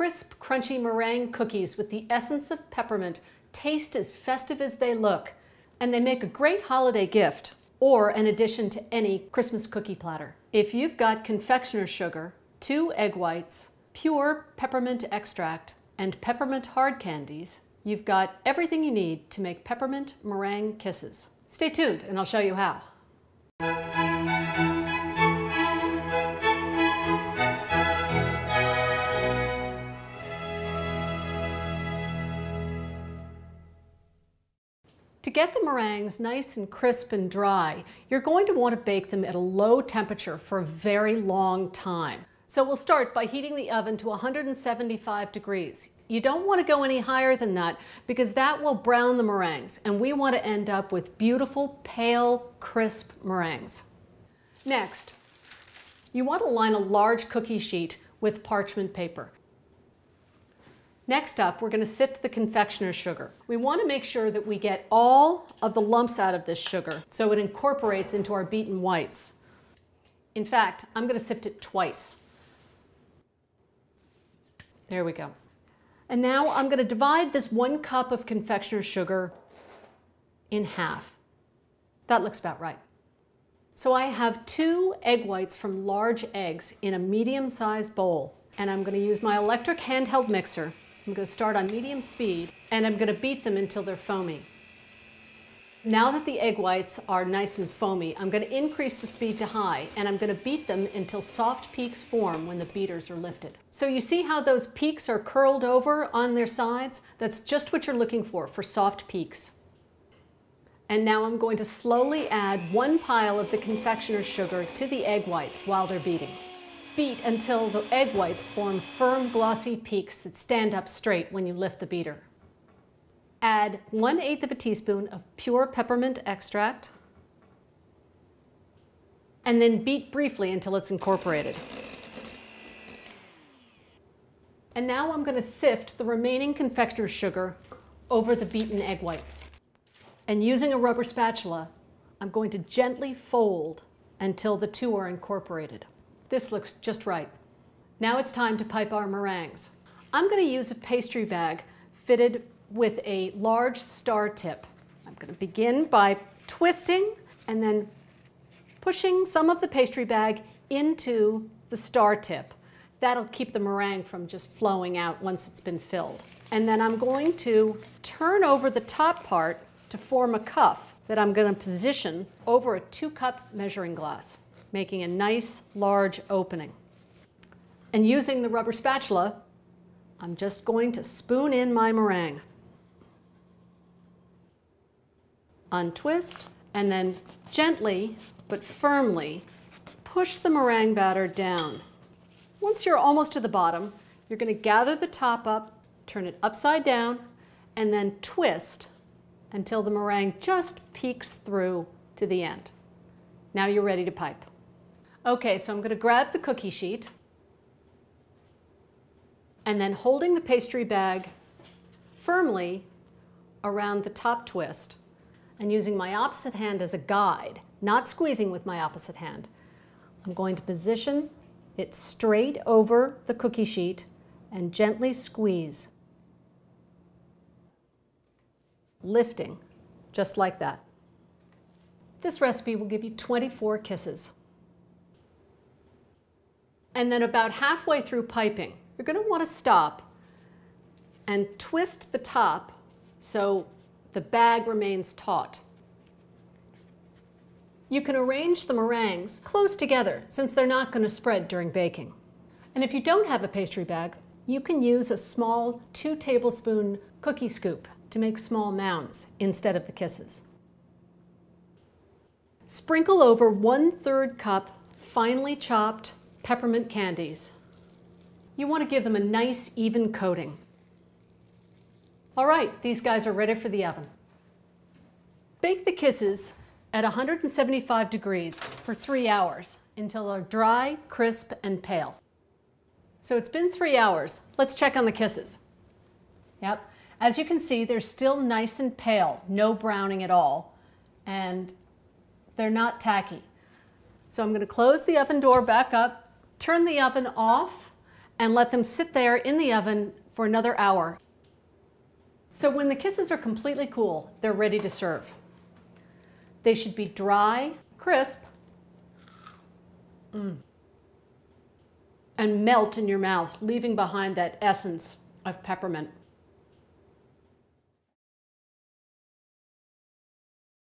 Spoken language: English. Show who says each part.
Speaker 1: crisp, crunchy meringue cookies with the essence of peppermint taste as festive as they look, and they make a great holiday gift or an addition to any Christmas cookie platter. If you've got confectioner's sugar, two egg whites, pure peppermint extract, and peppermint hard candies, you've got everything you need to make peppermint meringue kisses. Stay tuned and I'll show you how. To get the meringues nice and crisp and dry, you're going to want to bake them at a low temperature for a very long time. So we'll start by heating the oven to 175 degrees. You don't want to go any higher than that because that will brown the meringues and we want to end up with beautiful, pale, crisp meringues. Next, you want to line a large cookie sheet with parchment paper. Next up, we're going to sift the confectioner's sugar. We want to make sure that we get all of the lumps out of this sugar so it incorporates into our beaten whites. In fact, I'm going to sift it twice. There we go. And now I'm going to divide this one cup of confectioner's sugar in half. That looks about right. So I have two egg whites from large eggs in a medium-sized bowl, and I'm going to use my electric handheld mixer I'm going to start on medium speed and I'm going to beat them until they're foamy. Now that the egg whites are nice and foamy, I'm going to increase the speed to high and I'm going to beat them until soft peaks form when the beaters are lifted. So you see how those peaks are curled over on their sides? That's just what you're looking for, for soft peaks. And now I'm going to slowly add one pile of the confectioner's sugar to the egg whites while they're beating. Beat until the egg whites form firm glossy peaks that stand up straight when you lift the beater. Add 1 8 of a teaspoon of pure peppermint extract and then beat briefly until it's incorporated. And now I'm going to sift the remaining confectioner's sugar over the beaten egg whites. And using a rubber spatula, I'm going to gently fold until the two are incorporated. This looks just right. Now it's time to pipe our meringues. I'm going to use a pastry bag fitted with a large star tip. I'm going to begin by twisting and then pushing some of the pastry bag into the star tip. That'll keep the meringue from just flowing out once it's been filled. And then I'm going to turn over the top part to form a cuff that I'm going to position over a two cup measuring glass making a nice large opening. And using the rubber spatula, I'm just going to spoon in my meringue. Untwist, and then gently but firmly push the meringue batter down. Once you're almost to the bottom, you're going to gather the top up, turn it upside down, and then twist until the meringue just peeks through to the end. Now you're ready to pipe. Okay, so I'm going to grab the cookie sheet and then holding the pastry bag firmly around the top twist and using my opposite hand as a guide, not squeezing with my opposite hand, I'm going to position it straight over the cookie sheet and gently squeeze, lifting, just like that. This recipe will give you 24 kisses. And then about halfway through piping, you're going to want to stop and twist the top so the bag remains taut. You can arrange the meringues close together since they're not going to spread during baking. And if you don't have a pastry bag, you can use a small two tablespoon cookie scoop to make small mounds instead of the kisses. Sprinkle over one third cup finely chopped peppermint candies. You want to give them a nice even coating. All right, these guys are ready for the oven. Bake the kisses at 175 degrees for three hours until they're dry, crisp, and pale. So it's been three hours. Let's check on the kisses. Yep, as you can see, they're still nice and pale, no browning at all, and they're not tacky. So I'm going to close the oven door back up turn the oven off and let them sit there in the oven for another hour. So when the kisses are completely cool, they're ready to serve. They should be dry, crisp, mm, and melt in your mouth, leaving behind that essence of peppermint.